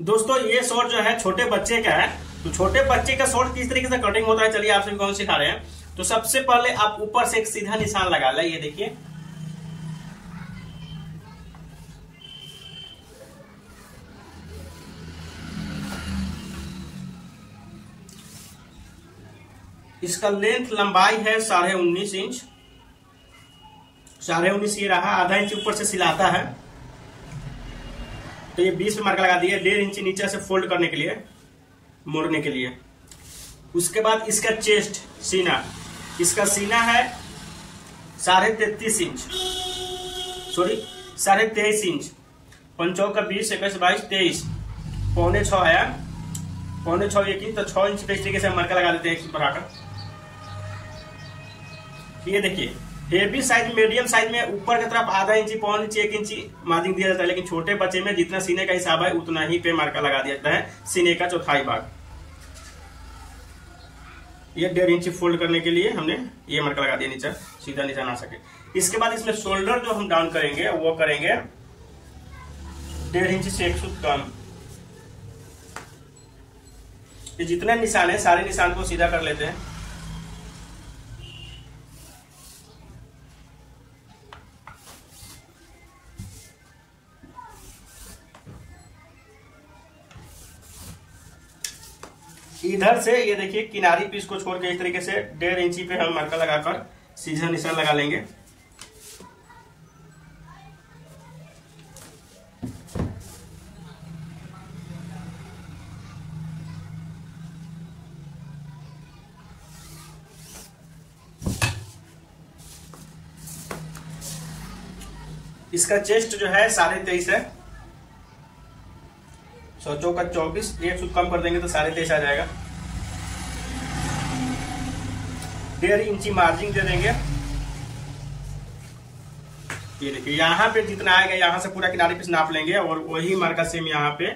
दोस्तों, ये शॉर्ट जो है, छोटे बच्चे का है। तो छोटे बच्चे का शॉर्ट किस तरीके से कटिंग होता है, चलिए आप सभी कौन सिखा रहे हैं। तो सबसे पहले आप ऊपर से एक सीधा निशान लगा ले, ये देखिए। इसका लेंथ लंबाई है साढ़े उन्नीस इंच साढ़े उन्नीस ये रहा, आधा इंच ऊपर से सिलाता है। तो ये बीस मार्क लगा दिए डेढ़ इंच नीचे से फोल्ड करने के लिए, मोड़ने के लिए। उसके बाद इसका चेस्ट सीना। इसका सीना है साढ़े तैतीस इंच। सॉरी साढ़े तेईस इंच। पंचौ का बीस, इक्कीस, बाईस, तेईस। पौने छह आया। पौने छह एक इंच तो छह इंच पे इस तरीके से मार्का लगा देते हैं बढ़ाकर। ये देखिए। हेवी साइज़, मीडियम साइज़ में ऊपर की तरफ़ आधा इंची, पौन इंची, एक इंची मार्जिन दिया जाता है, लेकिन छोटे बच्चे में जितना सीने का हिसाब है, उतना ही पे मार्का लगा दिया जाता है, सीने का चौथाई भाग। ये डेढ़ इंची फोल्ड करने के लिए हमने ये मार्का लगा दिया नीचे, सीधा नीचा ना सके। इसके बाद इसमें शोल्डर जो हम डाउन करेंगे, वो करेंगे डेढ़ इंच से एक सौ कम। ये जितने निशान है, सारे निशान को सीधा कर लेते हैं। इधर से, ये देखिए, किनारी पीस को छोड़ के इस तरीके से डेढ़ इंची पे हम मरका लगाकर सीधा निशान लगा लेंगे। इसका चेस्ट जो है साढ़े तेईस है। सौ का चौबीस एक सौ कम कर देंगे तो साढ़े तेईस आ जाएगा। डेढ़ इंची मार्जिन दे देंगे। ये देखिए, यहाँ पे जितना आएगा, यहाँ से पूरा किनारे पीस नाप लेंगे और वही मार्का सेम यहाँ पे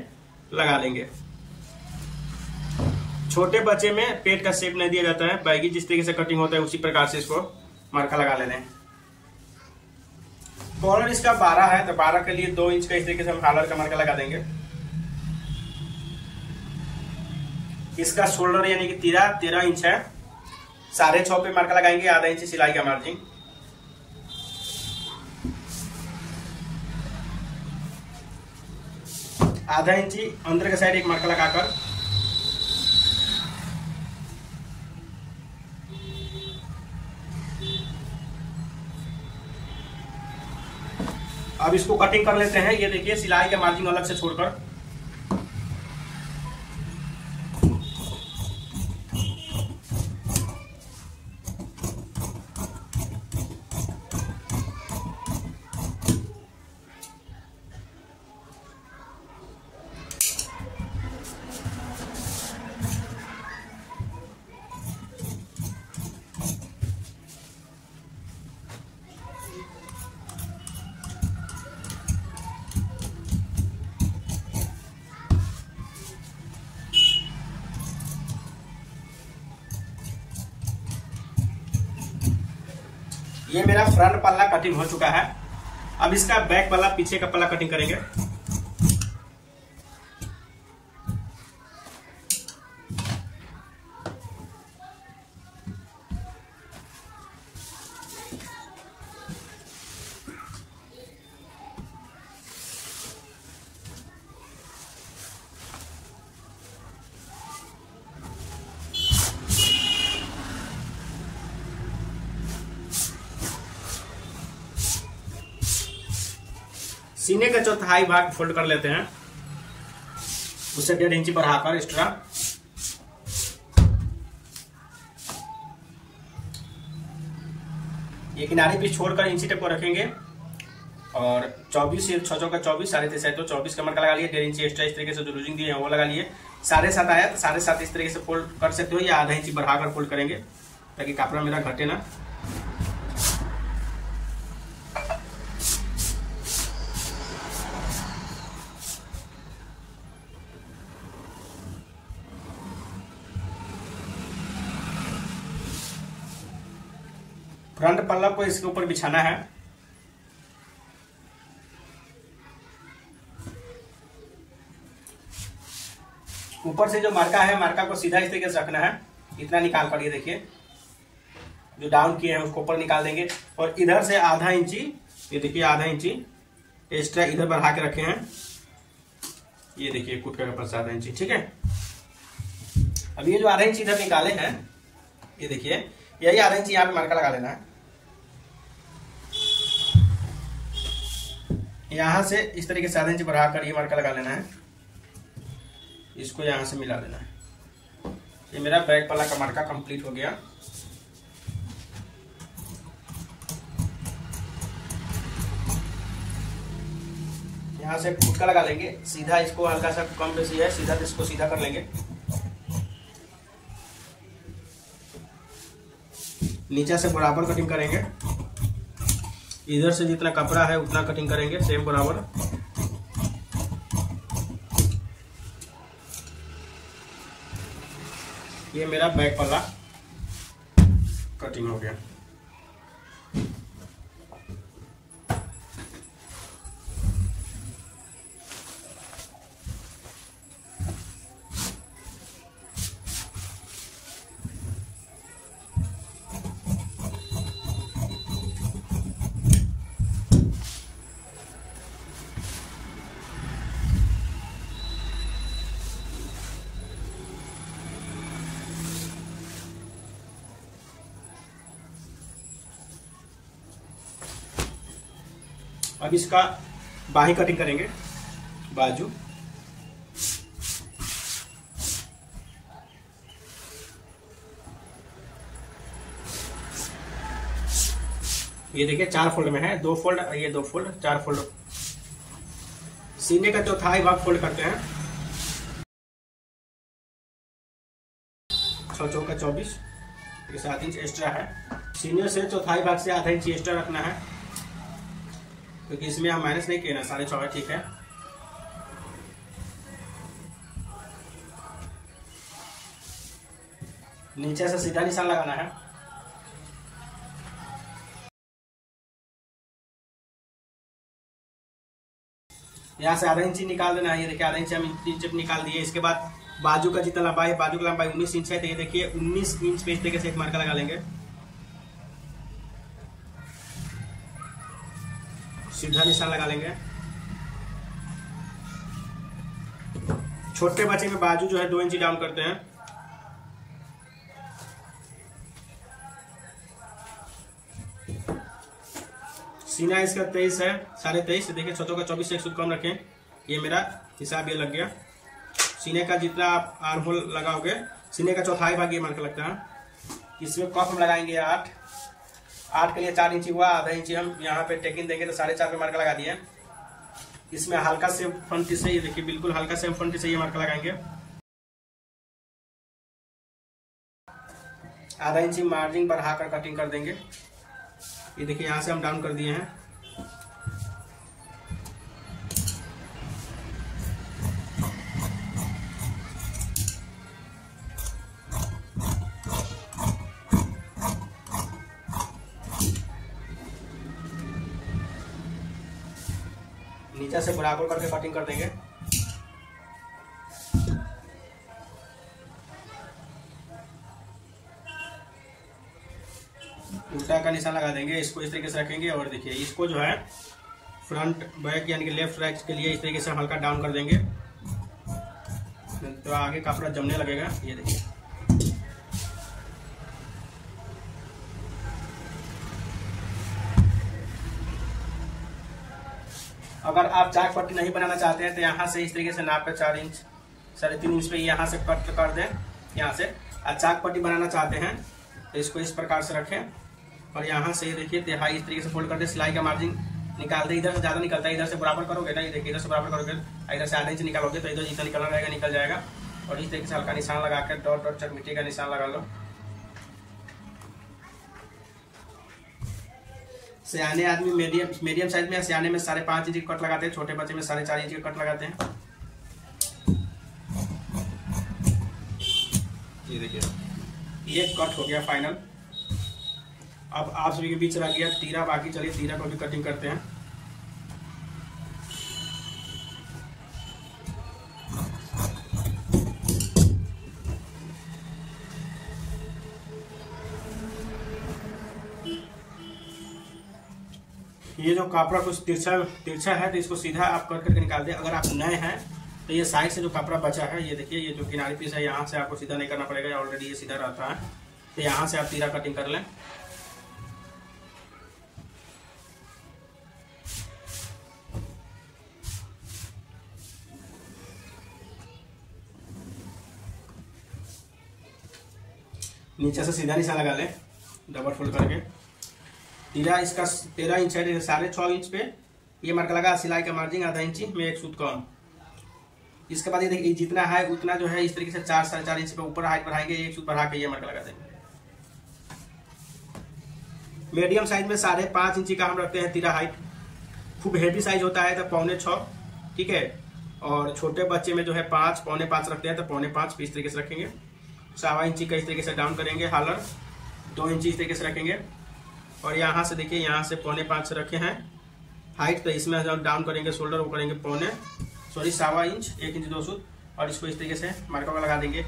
लगा लेंगे। छोटे बच्चे में पेट का शेप नहीं दिया जाता है। बैगी जिस तरीके से कटिंग होता है, उसी प्रकार से इसको मार्का लगा लेते हैं। कॉलर इसका बारह है तो बारह के लिए दो इंच का इस तरीके से हम हालर का मार्का लगा देंगे। इसका शोल्डर यानी कि तेरह तेरह इंच है। साढ़े छह पे मार्का लगाएँगे, आधा इंच सिलाई का मार्जिन आधा इंच अंदर के साइड एक मार्का लगाकर। अब इसको कटिंग कर लेते हैं। ये देखिए, सिलाई का मार्जिन अलग से छोड़कर। मेरा फ्रंट पल्ला कटिंग हो चुका है। अब इसका बैक पल्ला, पीछे का पल्ला कटिंग करेंगे। सीने का चौथाई भाग फोल्ड कर लेते हैं। उसे डेढ़ इंची बढ़ाकर एक्स्ट्रा ये किनारे भी छोड़कर इंची टेप को रखेंगे। और 24 से छो का चौबीस, साढ़े तेईस तो चौबीस कमर का लगा लिए। डेढ़ इंची एक्स्ट्रा इस तरीके से जो लूजिंग दिए हैं, वो लगा लिए। साढ़े सात आया तो साढ़े सात इस तरीके से फोल्ड कर सकते हो या आधा इंची बढ़ाकर फोल्ड करेंगे, ताकि कपड़ा मेरा घटे ना। पल्ला को इसके ऊपर बिछाना है। ऊपर से जो मार्का है, मार्का को सीधा इस तरीके से रखना है। इतना निकाल कर ये देखिए। जो डाउन किए हैं, उसको ऊपर निकाल देंगे। और इधर से आधा इंची, ये देखिए आधा इंची एक्स्ट्रा इधर बढ़ा के रखे हैं। ये देखिए, कुट कर ऊपर से आधा इंची, ठीक है? अब ये जो आधा इंची इधर निकाले हैं, ये देखिए, यही आधा इंची यहाँ पे मार्का लगा लेना है। यहाँ से इस तरीके से आधा इंच बढ़ाकर ये मार्का लगा लेना है। इसको यहाँ से मिला देना है। ये मेरा बैक पला का मार्का कंप्लीट हो गया। यहाँ से फुटका लगा लेंगे। सीधा इसको हल्का सा कम बेसी है, सीधा इसको सीधा कर लेंगे। नीचे से बराबर कटिंग करेंगे। इधर से जितना कपड़ा है, उतना कटिंग करेंगे सेम बराबर। ये मेरा बैक वाला कटिंग हो गया। अब इसका बाही कटिंग करेंगे। बाजू। ये देखिए, चार फोल्ड में है। दो फोल्ड ये दो फोल्ड चार फोल्ड सीने का चौथाई भाग फोल्ड करते हैं। चौबीस, ये सात इंच एक्स्ट्रा है। सीनियर से चौथाई भाग से आधा इंच एक्स्ट्रा रखना है। क्योंकि इसमें हम माइनस नहीं किए ना, साढ़े चौदह ठीक है? नीचे से सीधा निशान लगाना है। यहाँ से आधा इंची निकाल देना है, ये देखिए आधा इंच हम इंच निकाल दिए। इसके बाद बाजू का जितना लंबाई, बाजू का लंबाई उन्नीस इंच है तो ये देखिए उन्नीस इंच पे इस तरीके से एक मार्का लगा लेंगे। सीधा निशान लगा लेंगे। छोटे बच्चे में बाजू जो है दो इंची डाउन करते हैं। सीना इसका तेईस है, साढ़े तेईस। देखिए छोटों का चौबीस से एक कम रखें। ये मेरा हिसाब ये लग गया। सीने का जितना आप आर्म होल लगाओगे, सीने का चौथाई भाग ये मार्क लगता है। इसमें कफ हम लगाएँगे आठ। आठ के लिए चार इंची हुआ, आधा इंची हम यहाँ पे टेकिंग देंगे तो साढ़े चार पे मार्का लगा दिए इसमें हल्का से फ्रंट से, ये देखिए, बिल्कुल हल्का से फ्रंट से ये मार्क लगाएँगे। आधा इंची मार्जिन बढ़ाकर कटिंग कर देंगे। ये देखिए, यहाँ से हम डाउन कर दिए हैं। नीचे से बराबर करके कटिंग कर देंगे। उल्टा का निशान लगा देंगे, इसको इस तरीके से रखेंगे और देखिए, इसको जो है फ्रंट बैक यानी कि लेफ़्ट राइट के लिए इस तरीके से हल्का डाउन कर देंगे। तो आगे कपड़ा जमने लगेगा, ये देखिए। अगर आप चाक पट्टी नहीं बनाना चाहते हैं तो यहाँ से इस तरीके से नाप कर चार इंच, साढ़े तीन इंच पे यहाँ से कट कर दें, यहाँ से। और चाक पट्टी बनाना चाहते हैं तो इसको इस प्रकार से रखें। और यहाँ से देखिए तिहाई इस तरीके से फोल्ड कर दे, सिलाई का मार्जिन निकाल दे। इधर से ज़्यादा निकलता है, इधर से बराबर करोगे ना देखिए, इधर से बराबर करोगे, इधर से आधा इंच निकालोगे तो इधर जितना निकलना रहेगा, निकल जाएगा। और इस तरीके से हल्का निशान लगा कर डॉट डॉट चकमिट्टी का निशान लगा लो। सियाने आदमी मीडियम मीडियम साइज़ में सियाने में साढ़े पाँच इंच कट लगाते हैं, छोटे बच्चे में साढ़े चार इंच का कट लगाते हैं। ये देखिए, ये कट हो गया फाइनल अब आप सभी के बीच रह गया, तीरा बाकी चलिए, तीरा को भी कटिंग करते हैं। ये जो कपड़ा कुछ तिरछा तिरछा है तो इसको सीधा आप कट करके निकाल दें। अगर आप नए हैं तो ये साइड से जो कपड़ा बचा है, ये देखिए, ये जो किनारी पीस है, यहाँ से आपको सीधा नहीं करना पड़ेगा ऑलरेडी ये सीधा रहता है। तो यहाँ से आप तीरा कटिंग कर लें। नीचे से सीधा निशान लगा लें डबल फोल्ड करके। तीरा इसका तेरह इंच है साढ़े छः इंच पे। ये मार्क लगा, सिलाई का मार्जिन आधा इंची में एक सूत कम इसके बाद ये देखिए जितना है, उतना जो है, इस तरीके से चार, साढ़े चार इंच पे ऊपर हाइट बढ़ाएँगे, एक सूत बढ़ा के ये मार्क लगा देंगे। मीडियम साइज़ में साढ़े पाँच इंची का हम रखते हैं तीरा हाइट खूब हेवी साइज़ होता है तो पौने छ ठीक है? और छोटे बच्चे में जो है पाँच, पौने पाँच रखते हैं तो पौने पाँच इस तरीके से रखेंगे। सवा इंची का इस तरीके से डाउन करेंगे हालर दो इंची इस तरीके से रखेंगे। और यहाँ से देखिए, यहाँ से पौने पाँच रखे हैं। हाइट तो इसमें जब डाउन करेंगे शोल्डर वो करेंगे पौने। सॉरी सवा इंच एक इंच दो सूट और इसको इस तरीके से मार्का लगा देंगे।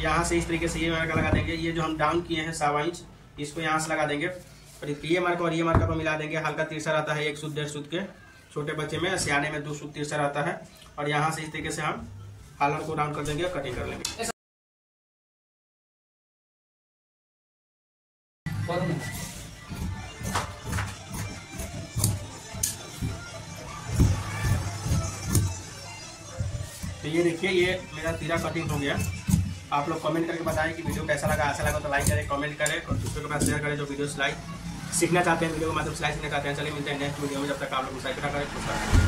यहाँ से इस तरीके से ये मार्का लगा देंगे। ये जो हम डाउन किए हैं सवा इंच इसको यहाँ से लगा देंगे। और ये मार्का और ये मार्का को मिला देंगे। हल्का तिरसा रहता है, एक सूट डेढ़ सूट के छोटे बच्चे में। सियाने में दो सूट तिरसा रहता है। और यहाँ से इस तरीके से हम हालर को डाउन कर देंगे और कटिंग कर लेंगे। तो ये देखिए, ये मेरा तीरा कटिंग हो गया। आप लोग कमेंट करके बताएँ कि वीडियो कैसा लगा। ऐसा लगा तो लाइक करें कमेंट करें और दूसरे के पास शेयर करें जो वीडियो लाइक सीखना चाहते हैं वीडियो को मतलब सिलाई सीखना चाहते हैं। चलिए मिलते हैं नेक्स्ट वीडियो में। जब तक आप लोग सब्सक्राइब करें